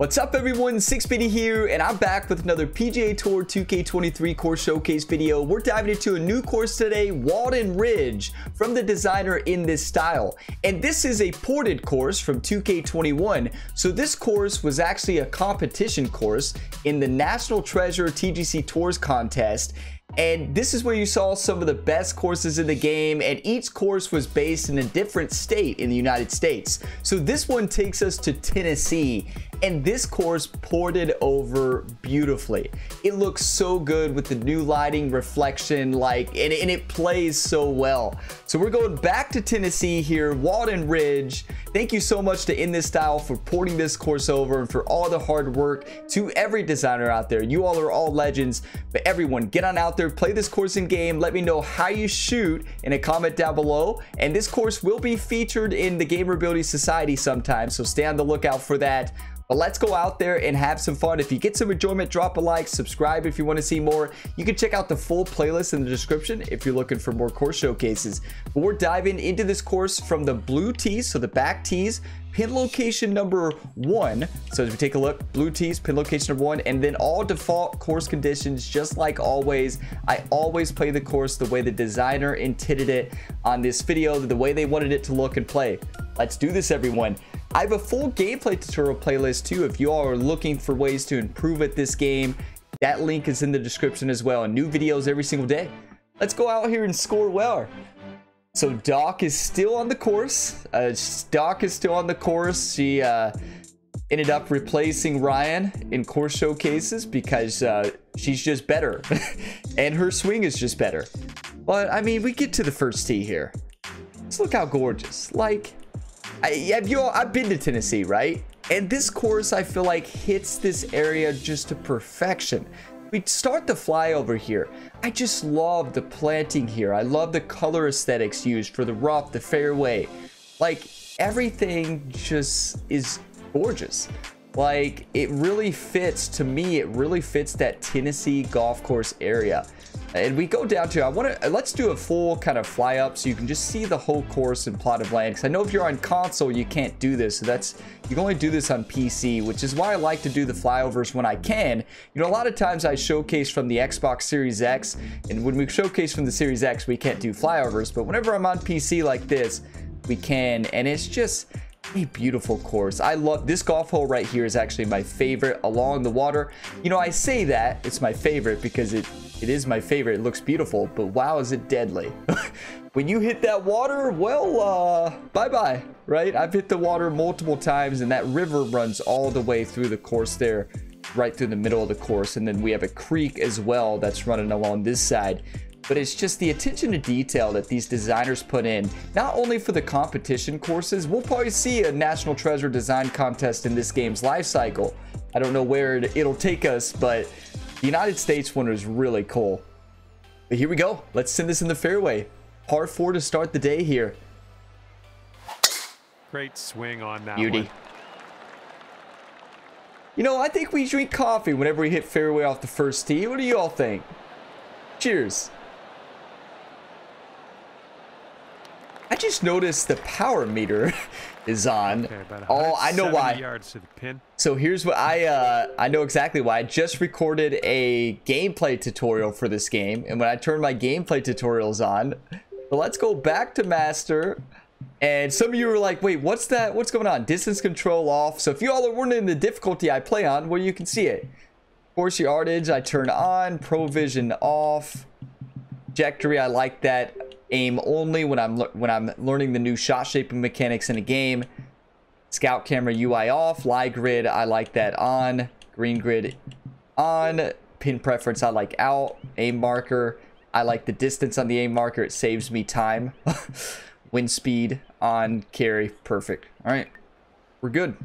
What's up everyone, 6Bitty here, and I'm back with another PGA Tour 2K23 course showcase video. We're diving into a new course today, Walden Ridge, from the designer InThisStyle. And this is a ported course from 2K21, so this course was actually a competition course in the National Treasure TGC Tours contest, and this is where you saw some of the best courses in the game and each course was based in a different state in the United States. So this one takes us to Tennessee and this course ported over beautifully. It looks so good with the new lighting reflection like and, and it plays so well. So we're going back to Tennessee here, Walden Ridge. Thank you so much to InThisStyle for porting this course over and for all the hard work to every designer out there. You all are all legends, but everyone get on out there, play this course in game. Let me know how you shoot in a comment down below. And this course will be featured in the Gamer Ability Society sometime, so stay on the lookout for that. But let's go out there and have some fun. If you get some enjoyment, drop a like, subscribe if you want to see more. You can check out the full playlist in the description if you're looking for more course showcases. But we're diving into this course from the blue tees, so the back tees, pin location number one. So as we take a look, blue tees, pin location number one, and then all default course conditions, just like always. I always play the course the way the designer intended it on this video, the way they wanted it to look and play. Let's do this, everyone. I have a full gameplay tutorial playlist too if you all are looking for ways to improve at this game. That link is in the description as well and new videos every single day. Let's go out here and score well. So Doc is still on the course. Uh, Doc is still on the course. She uh, ended up replacing Ryan in course showcases because uh, she's just better and her swing is just better. But I mean, we get to the first tee here. Let's look how gorgeous. Like, I, have you all, I've been to Tennessee, right? And this course, I feel like hits this area just to perfection. We start the flyover here. I just love the planting here. I love the color aesthetics used for the rough, the fairway. Like everything just is gorgeous. Like it really fits to me. It really fits that Tennessee golf course area and we go down to i want to uh, let's do a full kind of fly up so you can just see the whole course and plot of land because i know if you're on console you can't do this so that's you can only do this on pc which is why i like to do the flyovers when i can you know a lot of times i showcase from the xbox series x and when we showcase from the series x we can't do flyovers but whenever i'm on pc like this we can and it's just a beautiful course. I love this golf hole right here is actually my favorite along the water. You know, I say that it's my favorite because it it is my favorite. It looks beautiful, but wow, is it deadly. when you hit that water, well, uh, bye-bye, right? I've hit the water multiple times and that river runs all the way through the course there, right through the middle of the course. And then we have a creek as well that's running along this side but it's just the attention to detail that these designers put in, not only for the competition courses, we'll probably see a National Treasure Design Contest in this game's life cycle. I don't know where it'll take us, but the United States one is really cool. But here we go. Let's send this in the fairway. Par 4 to start the day here. Great swing on that Beauty. One. You know, I think we drink coffee whenever we hit fairway off the first tee. What do you all think? Cheers. I just noticed the power meter is on. Okay, oh, I know why. Yards to the pin. So here's what I uh, I know exactly why. I just recorded a gameplay tutorial for this game, and when I turn my gameplay tutorials on, but let's go back to master. And some of you were like, wait, what's that? What's going on? Distance control off. So if you all are wondering the difficulty I play on, well, you can see it. Force yardage, I turn on. Provision off. Trajectory, I like that aim only when I'm when I'm learning the new shot shaping mechanics in a game. Scout camera UI off, lie grid, I like that on, green grid on, pin preference I like out, aim marker, I like the distance on the aim marker, it saves me time. Wind speed on, carry, perfect. All right, we're good.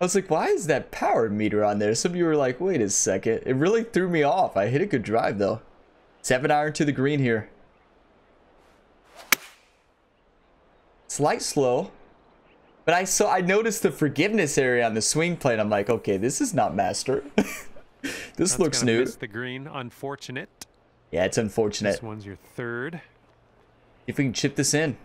I was like, why is that power meter on there? Some of you were like, wait a second. It really threw me off. I hit a good drive though. Seven iron to the green here. Slight slow. But I saw I noticed the forgiveness area on the swing plane. I'm like, okay, this is not master. this That's looks new. the green, unfortunate. Yeah, it's unfortunate. This one's your third. If we can chip this in.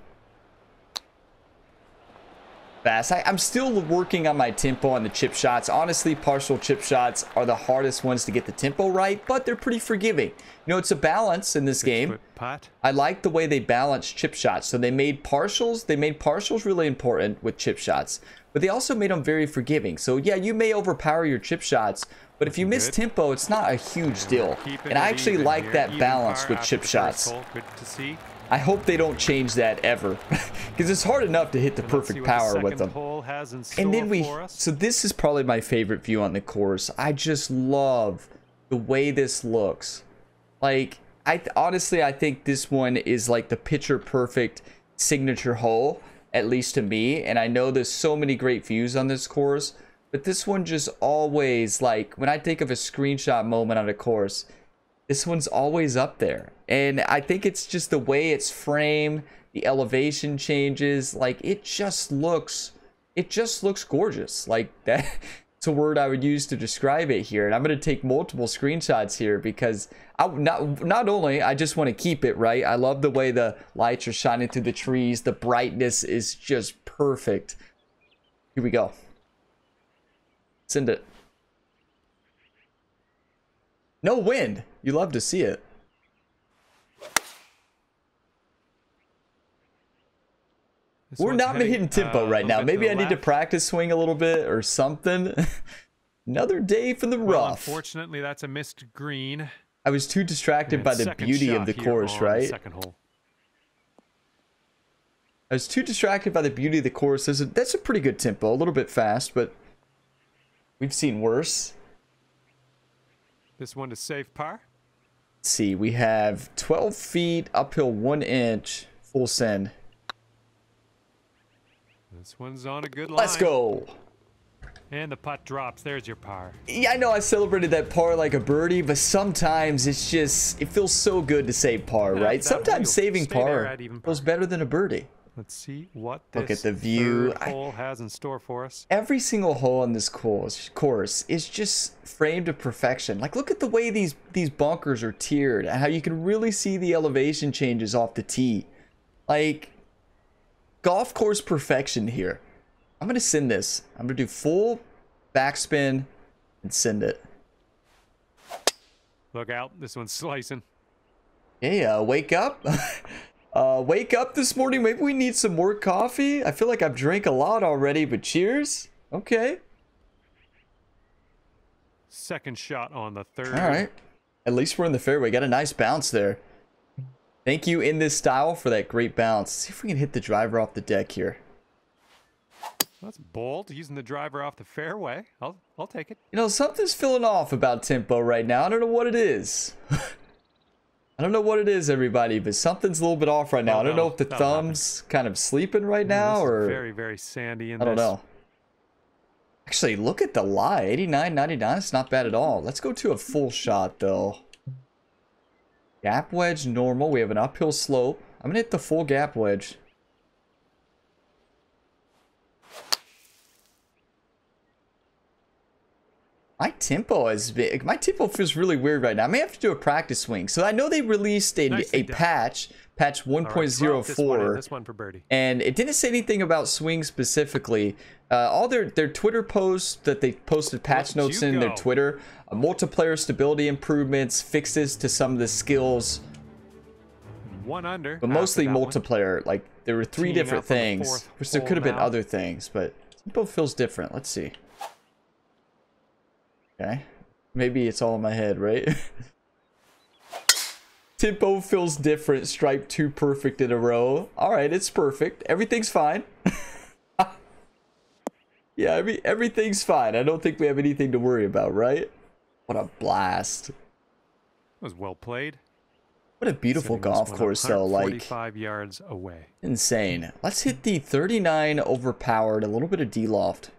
Fast. I, am still working on my tempo on the chip shots. Honestly, partial chip shots are the hardest ones to get the tempo right, but they're pretty forgiving. You know, it's a balance in this game. Pot. I like the way they balance chip shots. So they made partials. They made partials really important with chip shots, but they also made them very forgiving. So yeah, you may overpower your chip shots, but if you miss Good. tempo, it's not a huge deal. And I actually like that balance with chip shots. Hole. Good to see. I hope they don't change that ever, because it's hard enough to hit the And let's see perfect what the power with them. hole has in And then we... So this is probably my favorite view on the course. I just love the way this looks. Like, I honestly, I think this one is like the picture perfect signature hole, at least to me. And I know there's so many great views on this course, but this one just always like when I think of a screenshot moment on a course, this one's always up there. And I think it's just the way it's framed, the elevation changes, like it just looks it just looks gorgeous. Like that it's a word I would use to describe it here. And I'm going to take multiple screenshots here because I not not only I just want to keep it, right? I love the way the lights are shining through the trees. The brightness is just perfect. Here we go. Send it. No wind. You love to see it. This We're not heading, hitting tempo uh, right now. Maybe I need to practice swing a little bit or something. Another day from the Well, rough. unfortunately, that's a missed green. I was too distracted And by the beauty of the course, on the right? Second hole. I was too distracted by the beauty of the course. There's a, that's a pretty good tempo, a little bit fast, but we've seen worse. This one to save par. Let's see, we have 12 feet, uphill one inch, full send. This one's on a good line. Let's go. And the putt drops. There's your par. Yeah, I know I celebrated that par like a birdie, but sometimes it's just, it feels so good to save par, right? Sometimes saving par even feels better than a birdie. Let's see what this Look at the view. hole has in store for us. every single hole on this course course is just framed to perfection. Like look at the way these these bunkers are tiered and how you can really see the elevation changes off the tee. Like golf course perfection here. I'm gonna send this. I'm gonna do full backspin and send it. Look out. This one's slicing. Hey, uh, wake up. uh, wake up this morning. Maybe we need some more coffee. I feel like I've drank a lot already, but cheers. Okay. Second shot on the third. All right. At least we're in the fairway. Got a nice bounce there. Thank you InThisStyle for that great bounce. see if we can hit the driver off the deck here. That's bold. Using the driver off the fairway. I'll I'll take it. You know, something's feeling off about tempo right now. I don't know what it is. I don't know what it is, everybody, but something's a little bit off right now. Oh, I don't oh, no. know if the happen. thumb's kind of sleeping right now or very very sandy in I don't this. know. Actually, look at the lie. 89, 99. It's not bad at all. Let's go to a full shot, though. Gap wedge normal. We have an uphill slope. I'm going to hit the full gap wedge. My tempo is big. My tempo feels really weird right now. I may have to do a practice swing. So I know they released a, Nicely a done. patch, patch All right, drop This 1.04 this one for birdie. and it didn't say anything about swing specifically. Uh, all their their Twitter posts that they posted patch at notes in their. Twitter, uh, multiplayer stability improvements, fixes to some of the skills, One under. but mostly that one. multiplayer. Like there were three Teeing different up on the things, which there could have been other things, but tempo feels different. Let's see. Okay, maybe it's all in my head, right? Tempo feels different. Stripe two perfect in a row. All right, it's perfect. Everything's fine. yeah, every, everything's fine. I don't think we have anything to worry about, right? What a blast. That was well played. What a beautiful Sending golf course, though. Like, 145 yards away. insane. Let's hit the 39 overpowered. A little bit of D-loft.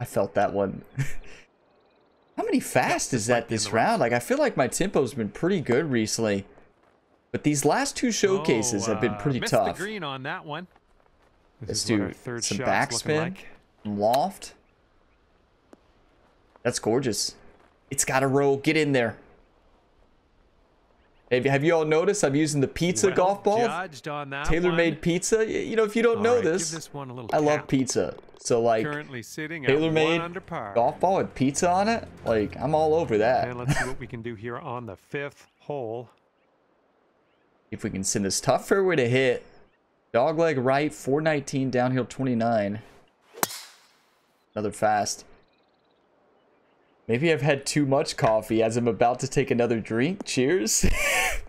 I felt that one. How many fast is that this round? Like, I feel like my tempo's been pretty good recently. But these last two showcases Oh, have been uh, pretty missed tough. the green on that one. This Let's is do our third some backspin. like. Loft. That's gorgeous. It's got to roll. Get in there. Have, have you all noticed I'm using the pizza Well golf ball? Judged on that TaylorMade pizza. You know, if you don't All know right, this, this one a little I love pizza. So like Currently sitting at TaylorMade under par. golf ball with pizza on it, like I'm all over that. And let's see what we can do here on the fifth hole. If we can send this tough fairway to hit. Dog leg right, 419, downhill 29. Another fast. Maybe I've had too much coffee as I'm about to take another drink. Cheers. Hey,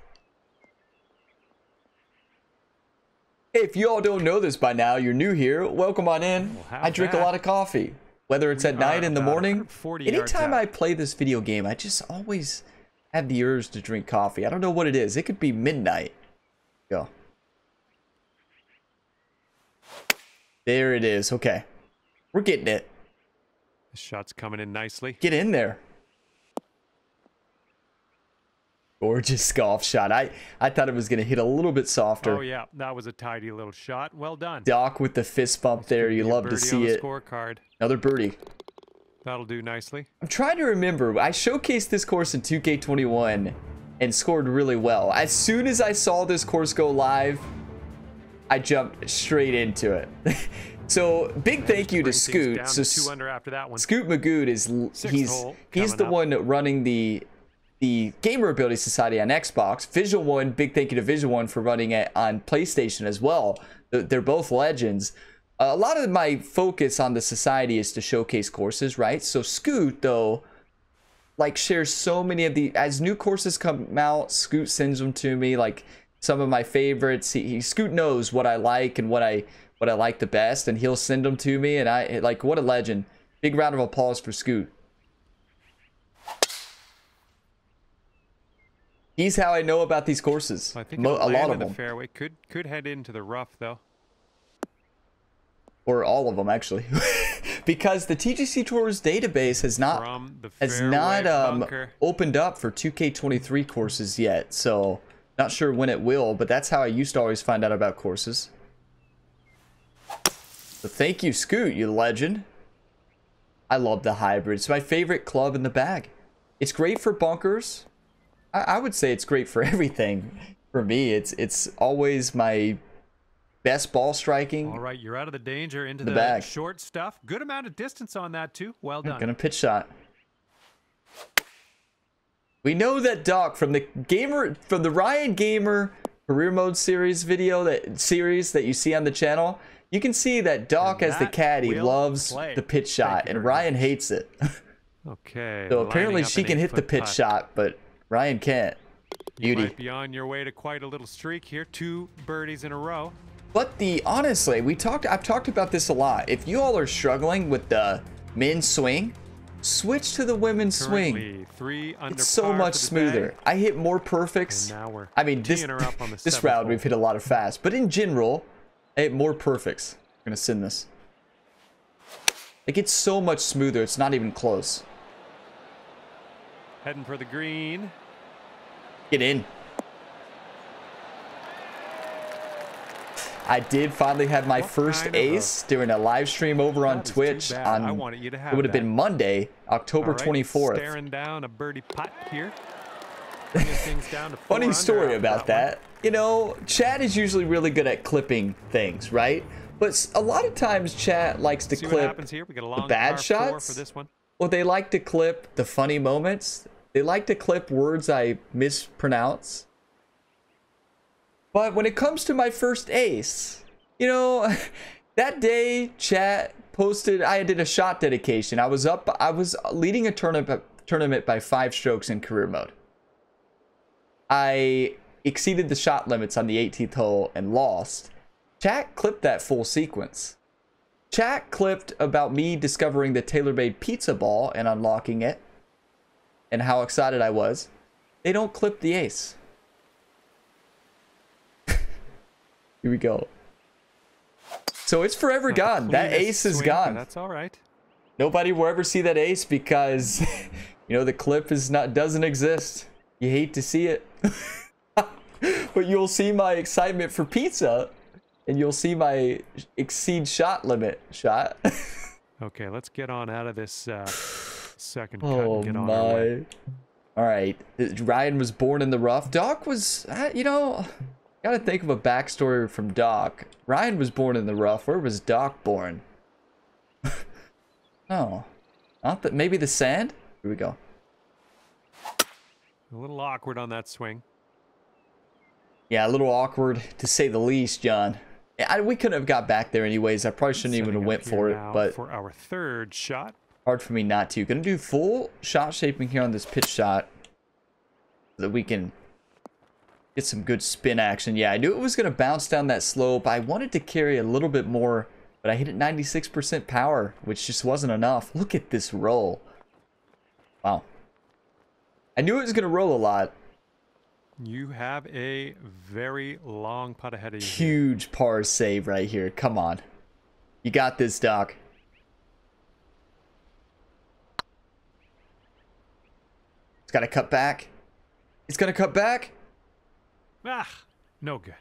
if you all don't know this by now, you're new here, welcome on in. Well, I drink a lot of coffee, whether it's at night in the morning. 140 yards Anytime. I play this video game, I just always have the urge to drink coffee. I don't know what it is. It could be midnight. Go. There it is. Okay. We're getting it. The shot's coming in nicely. Get in there. Gorgeous golf shot. I, I thought it was going to hit a little bit softer. Oh yeah, that was a tidy little shot. Well done. Doc with the fist bump there. You love to see it. Scorecard. Another birdie. That'll do nicely. I'm trying to remember. I showcased this course in 2K21 and scored really well. As soon as I saw this course go live, I jumped straight into it. so big thank you to Scoot. So to two under after that one. Scoot Magood is he's he's the one running the the Gamer Ability Society on Xbox. Visual One, big thank you to Visual One for running it on PlayStation as well. They're both legends. A lot of my focus on the society is to showcase courses, right? So Scoot though, like shares so many of the as new courses come out, Scoot sends them to me. Like some of my favorites, he, he Scoot knows what I like and what I what I like the best, and he'll send them to me. And I like what a legend. Big round of applause for Scoot. He's how I know about these courses. I think Mo- a lot of the them, fairway. Could could head into the rough though. or all of them actually, because the TGC Tours database has not has not um, opened up for 2K23 courses yet. So not sure when it will, but that's how I used to always find out about courses. So thank you, Scoot, you legend. I love the hybrid. It's my favorite club in the bag. It's great for bunkers. I, I would say it's great for everything. For me, it's it's always my best ball striking. All right, you're out of the danger into The the, bag. short stuff. Good amount of distance on that too. Well done. Gonna pitch shot. We know that Doc from the gamer from the Ryan Gamer career mode series video that series that you see on the channel. You can see that Doc And as the caddy loves play. the pitch shot, and very Ryan hates it. Okay. so apparently she can hit the eight-foot pitch putt. shot, but Ryan can't. Beauty. You Beauty. might be on your way to quite a little streak here. Two birdies in a row. But the honestly, we talked. I've talked about this a lot. If you all are struggling with the men's swing, switch to the women's swing. Currently three under It's so much smoother. day. I hit more perfects. Now we're I mean, this teeing her up on the this round hole. we've hit a lot of fast, but in general, Hit more perfects. I'm gonna send this. It gets so much smoother. It's not even close. Heading for the green. Get in. I did finally have my What first of a- ace during a live stream over on That Twitch on I wanted you to have it would have been Monday, October right, 24th. Staring down a birdie putt here. Things down to Funny story about one. that. You know, Chad is usually really good at clipping things, right? But a lot of times Chad likes to See clip happens here. We got a long bad shots? for this one. well, they like to clip the funny moments. They like to clip words I mispronounce. But when it comes to my first ace, you know, that day chat posted I did a shot dedication. I was up I was leading a tournament tournament by 5 strokes in career mode. I exceeded the shot limits on the 18th hole and lost. Chat clipped that full sequence. Chat clipped about me discovering the TaylorMade pizza ball and unlocking it and how excited I was. They don't clip the ace. Here we go. So it's forever gone. That ace is gone. That's all right. Nobody will ever see that ace because you know the clip is not doesn't exist. You hate to see it. but you'll see my excitement for pizza and you'll see my exceed shot limit shot. Okay, let's get on out of this uh, second cut oh and get on my. All right, Ryan was born in the rough. Doc was, you know, gotta think of a backstory from Doc. Ryan was born in the rough. Where was Doc born? oh, not that. Maybe the sand. Here we go. A little awkward on that swing. Yeah, a little awkward to say the least, John. I, we couldn't have got back there anyways. I probably shouldn't Setting even have went for it, but for our third shot. hard for me not to. Gonna do full shot shaping here on this pitch shot so that we can get some good spin action. Yeah, I knew it was gonna bounce down that slope. I wanted to carry a little bit more, but I hit it 96% power, which just wasn't enough. Look at this roll. Wow. I knew it was gonna roll a lot. You have a very long putt ahead of you. Huge par save right here. Come on. You got this, Doc. It's got to cut back. It's going to cut back. Ah, no good.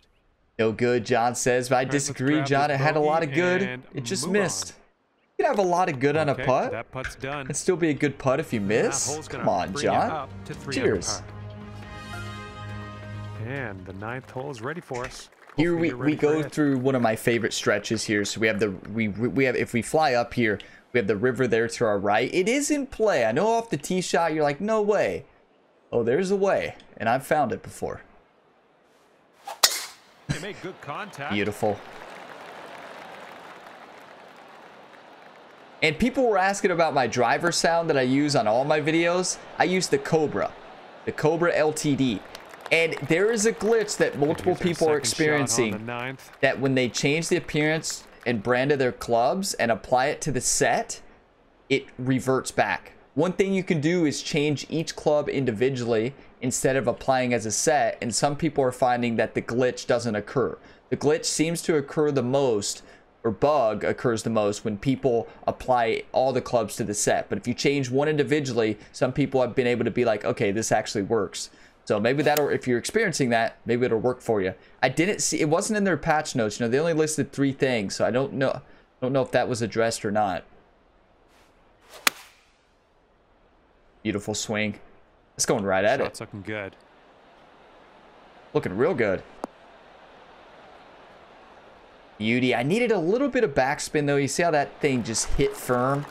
No good, John says, but I right, disagree, John. It had a lot of good. It just missed. on. You can have a lot of good on a Okay, putt. That putt's done. and still be a good putt if you miss. Come on, John. Cheers. And the ninth hole is ready for us. Here we, we go through one of my favorite stretches here. So we have the we we have if we fly up here, we have the river there to our right. It is in play. I know off the tee shot you're like, no way. Oh, there's a way, and I've found it before. You make good contact. Beautiful. And people were asking about my driver sound that I use on all my videos. I use the Cobra, the Cobra LTD. And there is a glitch that multiple people are second shot on experiencing. that when they change the appearance and brand of their clubs and apply it to the set, it reverts back. One thing you can do is change each club individually instead of applying as a set, and some people are finding that the glitch doesn't occur. The glitch seems to occur the most, or bug occurs the most, when people apply all the clubs to the set. But if you change one individually, some people have been able to be like, okay, this actually works. So maybe that'll, if you're experiencing that, maybe it'll work for you. I didn't see, it wasn't in their patch notes. You know, they only listed three things, so I don't know, don't know if that was addressed or not. Beautiful swing. It's going right at it. Shot's looking good. Looking real good. Beauty. I needed a little bit of backspin though. You see how that thing just hit firm?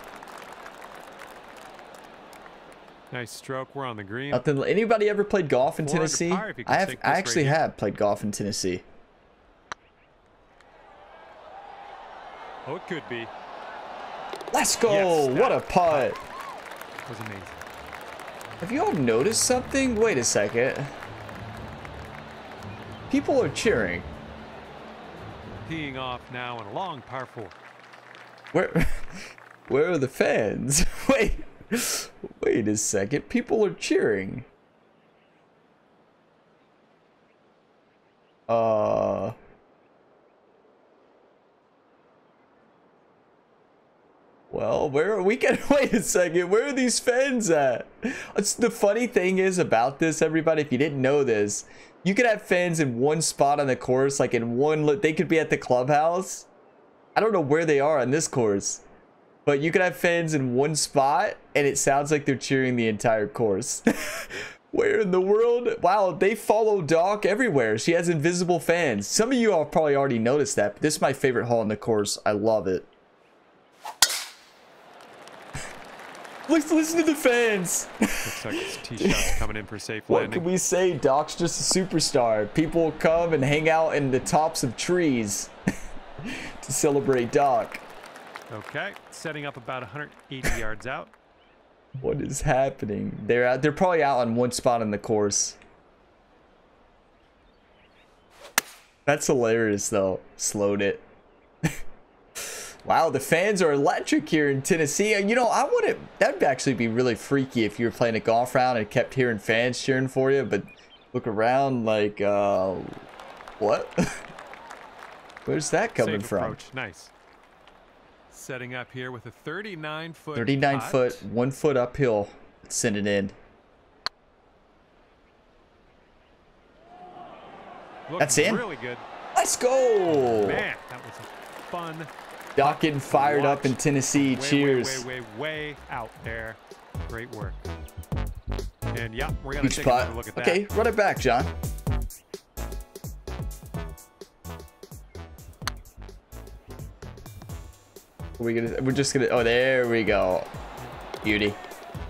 Nice stroke. We're on the green. Nothing. Anybody ever played golf in Tennessee? par if you can I have. I actually right have played golf in Tennessee. Oh, it could be. Let's go! Yes, what a putt! Was amazing. Have you all noticed something? Wait a second. People are cheering. Teeing off now in a long par four. Where, where are the fans? Wait, wait a second. People are cheering. Uh. Well, where are we can wait a second. Where are these fans at? It's, the funny thing is about this, everybody. If you didn't know this, you could have fans in one spot on the course, like in one. They could be at the clubhouse. I don't know where they are on this course, but you could have fans in one spot, and it sounds like they're cheering the entire course. Where in the world? Wow, they follow Doc everywhere. She has invisible fans. Some of you all probably already noticed that, but this is my favorite hole in the course. I love it. Let's listen to the fans. Looks like tee shot's coming in for safe What landing. can we say? Doc's just a superstar. People come and hang out in the tops of trees to celebrate Doc. Okay, setting up about 180 yards out. What is happening? They're out, they're probably out on one spot in the course. That's hilarious though. Slowed it. wow, the fans are electric here in Tennessee. You know, I wouldn't. that'd actually be really freaky if you were playing a golf round and kept hearing fans cheering for you, but look around like uh what? Where's that coming Safe from? approach. Nice. Setting up here with a 39 foot. 39 putt. foot, one foot uphill. Let's send it in. Looking That's in. Really good. Let's go. Man, that was a fun Doc getting fired up in Tennessee. Way, Cheers. Way, way, way, way out there. Great work. And yeah, we're gonna Huge take another look at that. Okay, run it back, John. Are we gonna? We're just gonna. Oh, there we go. Beauty.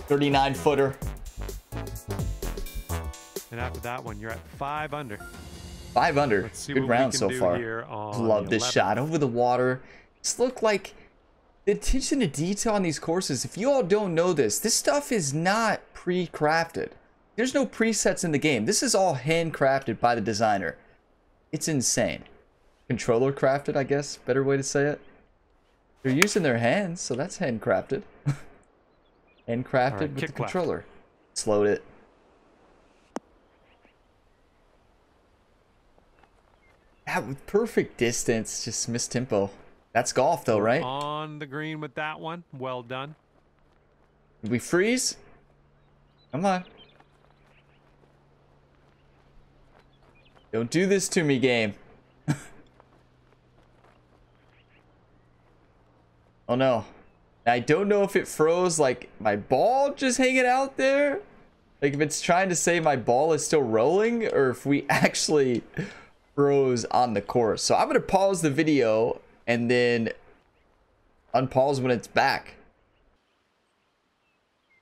39 footer. And after that one, you're at five under. Five under. Good round so far. Love this 11th. shot over the water. This looked like the attention to detail on these courses. If you all don't know this, this stuff is not pre-crafted. There's no presets in the game. This is all handcrafted by the designer. It's insane. Controller crafted, I guess. Better way to say it. They're using their hands, so that's handcrafted. handcrafted right, with the kick left. controller. Slowed it. That with perfect distance, just missed tempo. That's golf though, right? On the green with that one. Well done. Did we freeze? Come on. Don't do this to me, game. Oh no. I don't know if it froze like my ball just hanging out there. Like if it's trying to say my ball is still rolling or if we actually froze on the course. So I'm going to pause the video and then unpause when it's back.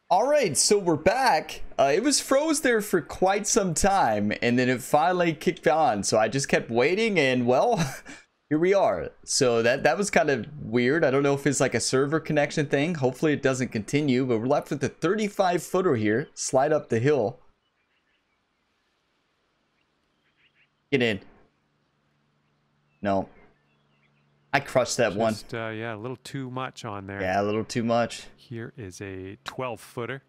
All right, so we're back. Uh, it was froze there for quite some time, and then it finally kicked on. So I just kept waiting, and well, here we are. So that that was kind of weird. I don't know if it's like a server connection thing. Hopefully, it doesn't continue. But we're left with a 35 footer here. Slide up the hill. Get in. No. I crushed that one. Uh, yeah, a little too much on there. Yeah, a little too much. Here is a 12 footer.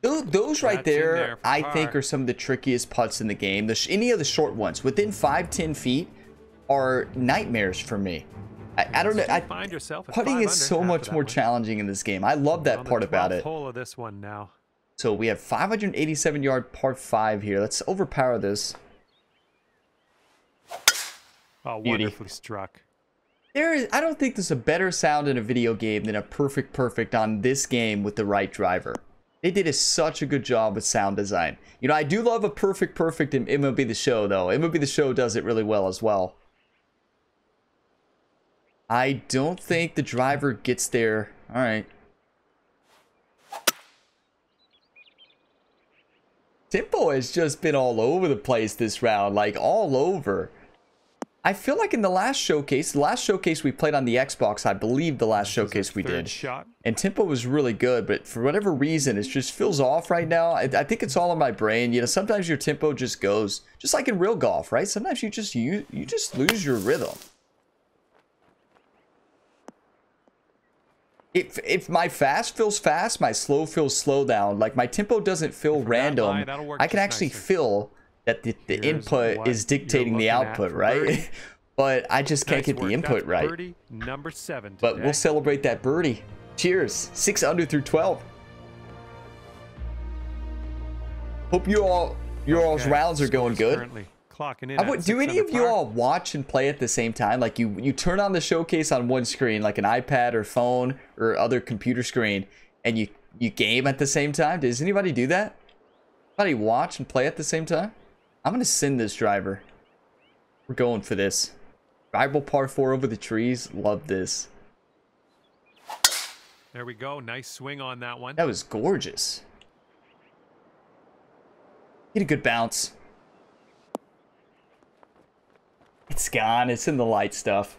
Tho- Those right there, there I par. think, are some of the trickiest putts in the game. The any of the short ones within five, ten feet are nightmares for me. I, I don't know. I, find yourself at putting is so much more one. challenging in this game. I love that part about it. Hole of this one now. So we have 587 yard par five here. Let's overpower this. Oh, Beauty. struck. There is, I don't think there's a better sound in a video game than a perfect perfect on this game with the right driver. They did a, such a good job with sound design. You know, I do love a perfect perfect in MLB The Show though. MLB The Show does it really well as well. I don't think the driver gets there. All right. Tempo has just been all over the place this round, like all over. I feel like in the last showcase, the last showcase we played on the Xbox, I believe the last This is the showcase we did. Shot. And tempo was really good, but for whatever reason, it just feels off right now. I, I think it's all in my brain. You know, sometimes your tempo just goes, just like in real golf, right? Sometimes you just you you just lose your rhythm. If if my fast feels fast, my slow feels slow down. Like my tempo doesn't feel random. I can actually nicer. feel that the, the Here's input is dictating the output, right? but I just can't Nice get the input That's right. Birdie number seven. But we'll celebrate that birdie. Cheers. Six under through 12. Hope you all your all's rounds are going scores good. Currently clocking in. Would, do any of you all watch and play at the same time? Like you you turn on the showcase on one screen, like an iPad or phone or other computer screen, and you you game at the same time? Does anybody do that? Anybody watch and play at the same time? I'm gonna send this driver. We're going for this. Drivable par four over the trees. Love this. There we go. Nice swing on that one. That was gorgeous. Get a good bounce. It's gone. It's in the light stuff.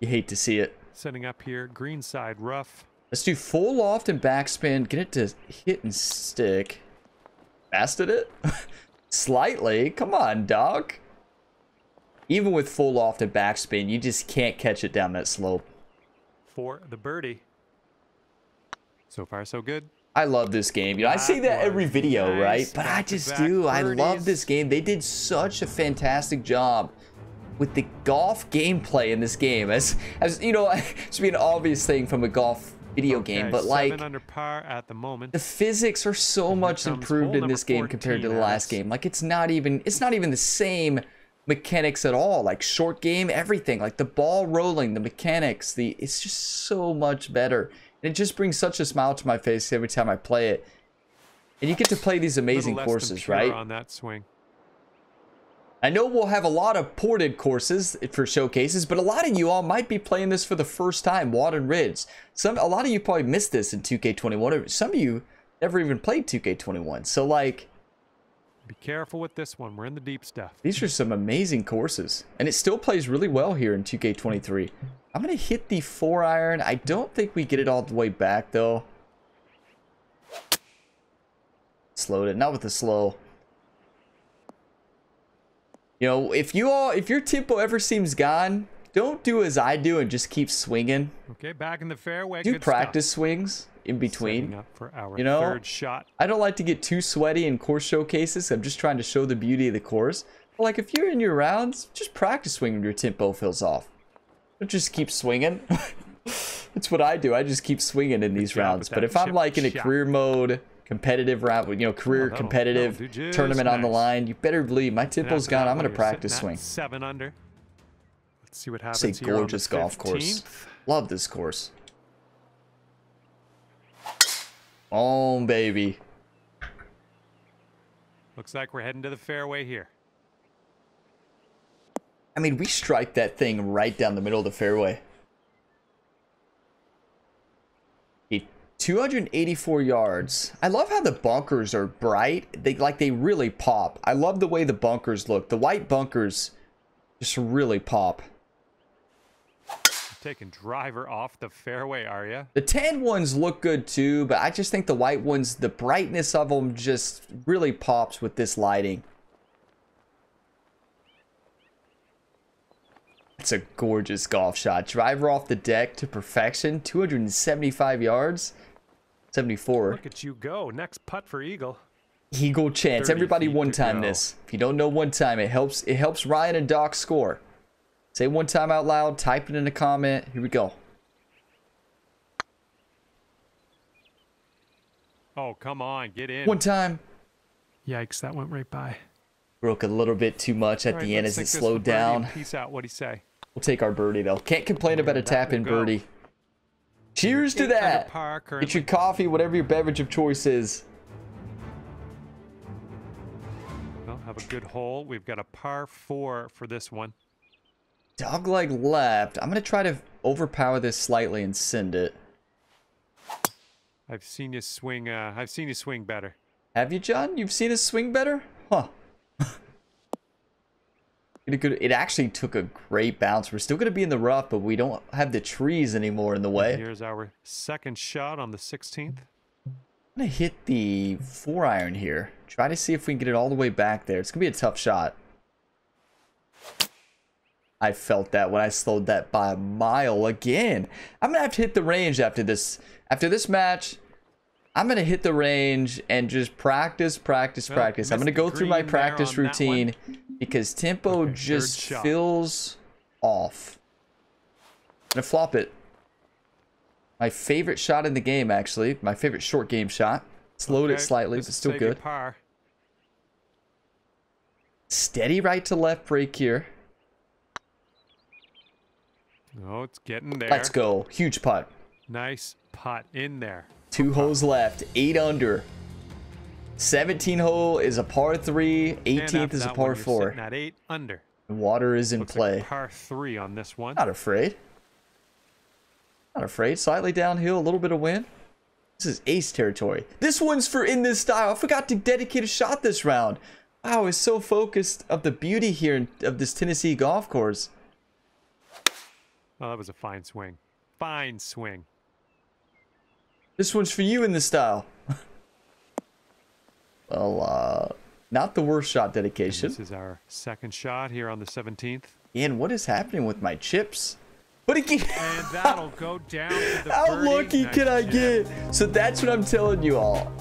You hate to see it. Setting up here, green side rough. Let's do full loft and backspin. Get it to hit and stick. Fasted it? Slightly. Come on, dog. Even with full loft and backspin, you just can't catch it down that slope. for the birdie. So far, so good. I love this game. You know, I say That every video, nice right? But I just do. I love this game. They did such a fantastic job with the golf gameplay in this game. As as you know, it's be an obvious thing from a golf video game, but like seven under par at the moment. the physics are so much improved in this game compared to the last game. Like it's not even it's not even the same mechanics at all. Like short game, everything. Like the ball rolling, the mechanics, the it's just so much better. And it just brings such a smile to my face every time I play it. And you get to play these amazing courses, right? On that swing. I know we'll have a lot of ported courses for showcases, but a lot of you all might be playing this for the first time, Walden Ridge. Some, a lot of you probably missed this in 2K21. Some of you never even played 2K21. So like, be careful with this one. We're in the deep stuff. These are some amazing courses, and it still plays really well here in 2K23. I'm gonna hit the four iron. I don't think we get it all the way back though. Slowed it, not with the slow. You know, if you all, if your tempo ever seems gone, don't do as I do and just keep swinging. Okay, back in the fairway. Do practice stuff. swings in between. Up for our you know, third shot. I don't like to get too sweaty in course showcases. I'm just trying to show the beauty of the course. But like if you're in your rounds, just practice swinging your tempo feels off. Don't just keep swinging. That's what I do. I just keep swinging in these rounds. But if I'm like in a career mode, competitive route, you know, career oh, competitive tournament nice. on the line, you better believe my tempo's gone. I'm going to practice swing. Seven under. Let's see what happens. It's a gorgeous golf course. Love this course. Oh, baby. Looks like we're heading to the fairway here. I mean, we strike that thing right down the middle of the fairway. 284 yards. I love how the bunkers are bright. They like they really pop. I love the way the bunkers look. The white bunkers just really pop. Taking driver off the fairway, are you? The tan ones look good too, but I just think the white ones, the brightness of them just really pops with this lighting. It's a gorgeous golf shot. Driver off the deck to perfection. 275 yards. 74. Look at you go. Next putt for Eagle. Eagle chance. Everybody one time this. If you don't know one time, it helps it helps Ryan and Doc score. Say one time out loud, type it in a comment. Here we go. Oh, come on, get in. One time. Yikes, that went right by. Broke a little bit too much at right, the end as it slowed down. Peace out. What'd he say? We'll take our birdie though. Can't complain about a tap in birdie. Cheers to that. Get your coffee, whatever your beverage of choice is. Well, have a good hole. We've got a par four for this one. Dogleg left. I'm going to try to overpower this slightly and send it. I've seen you swing, uh, I've seen you swing better. Have you, John? You've seen us swing better? Huh. It actually took a great bounce. We're still going to be in the rough, but we don't have the trees anymore in the way. Here's our second shot on the 16th. I'm going to hit the four iron here. Try to see if we can get it all the way back there. It's going to be a tough shot. I felt that when I slowed that by a mile again. I'm going to have to hit the range after this. After this match, I'm going to hit the range and just practice, practice, well, practice. I'm going to go through my practice routine because tempo okay, just feels off. I'm gonna flop it. My favorite shot in the game, actually. My favorite short game shot. Slowed okay, it slightly, but still good. Steady right to left break here. Oh, it's getting there. Let's go. Huge putt. Nice putt in there. Two holes left. Eight under. 17 hole is a par 3, 18th is a par 4. At 8 under. Water is in Looks play. Like par 3 on this one. Not afraid. Not afraid. Slightly downhill, a little bit of wind. This is ace territory. This one's for InThisStyle. I forgot to dedicate a shot this round. Wow, I was so focused of the beauty here of this Tennessee golf course. Oh, that was a fine swing. Fine swing. This one's for you InThisStyle. Well, uh, not the worst shot dedication. And this is our second shot here on the 17th. And what is happening with my chips? But again, and that'll go down. How lucky nice can I get? So that's what I'm telling you all.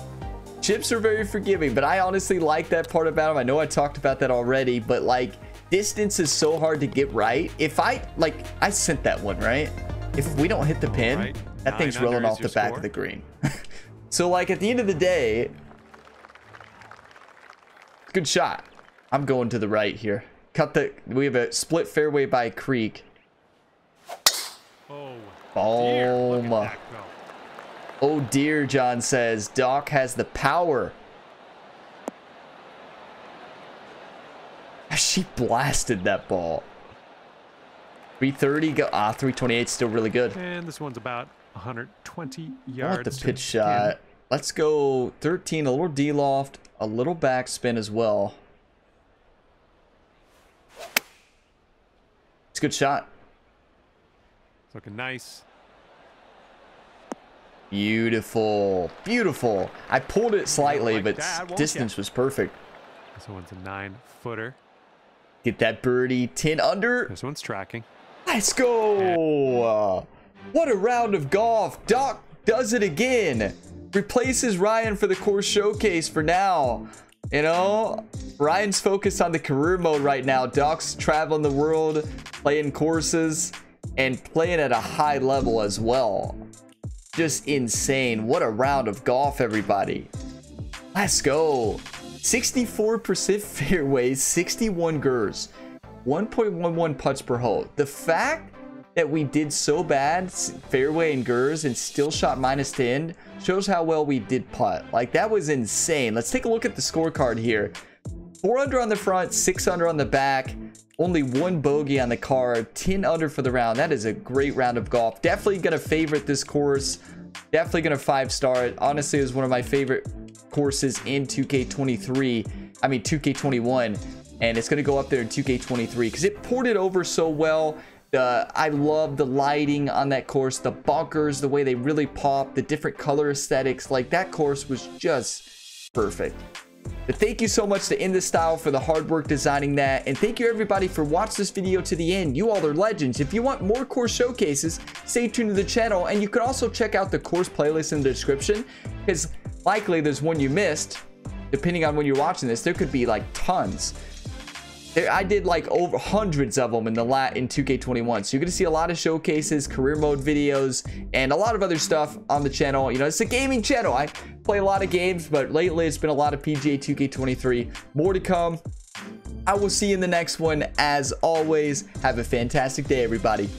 Chips are very forgiving, but I honestly like that part about them. I know I talked about that already, but like distance is so hard to get right. If I like, I sent that one right. If we don't hit the pin, right. That Nine thing's rolling off the back score. of the green. so like at the end of the day, Good shot. I'm going to the right here. cut the we have a split fairway by creek. Oh, dear. Boom. go. Oh dear, John says. Doc has the power. She blasted that ball. 330 go ah 328 still really good. And this one's about 120 I yards. want the pitch shot. Let's go 13, a little D loft, a little backspin as well. It's a good shot. It's looking nice. Beautiful. Beautiful. I pulled it slightly, like but that, distance was perfect. This one's a nine footer. Get that birdie. 10 under. This one's tracking. Let's go. Uh, what a round of golf. Doc does it again. Replaces Ryan for the course showcase for now. You know, Ryan's focused on the career mode right now. Doc's traveling the world, playing courses, and playing at a high level as well. Just insane. What a round of golf, everybody. Let's go. 64% fairways, 61 GIRs, 1.11 putts per hole. The fact that we did so bad, fairway and GIRs, and still shot minus 10 shows how well we did putt. Like, that was insane. Let's take a look at the scorecard here. Four under on the front, six under on the back. Only one bogey on the card, 10 under for the round. That is a great round of golf. Definitely going to favorite this course. Definitely going to five star it. Honestly, it was one of my favorite courses in 2K23. I mean, 2K21. And it's going to go up there in 2K23 because it ported over so well. The, I love the lighting on that course, the bunkers, the way they really pop, the different color aesthetics. Like that course was just perfect. But thank you so much to InThisStyle for the hard work designing that. And thank you everybody for watching this video to the end. You all are legends. If you want more course showcases, stay tuned to the channel. And you can also check out the course playlist in the description because likely there's one you missed. Depending on when you're watching this, there could be like tons. I did like over hundreds of them in the lat in 2K21. So you're gonna see a lot of showcases, career mode videos, and a lot of other stuff on the channel. You know, it's a gaming channel. I play a lot of games, but lately it's been a lot of PGA 2K23. More to come. I will see you in the next one. As always, have a fantastic day, everybody.